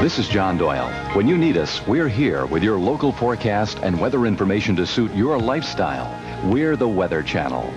This is John Doyle. When you need us, we're here with your local forecast and weather information to suit your lifestyle. We're the Weather Channel.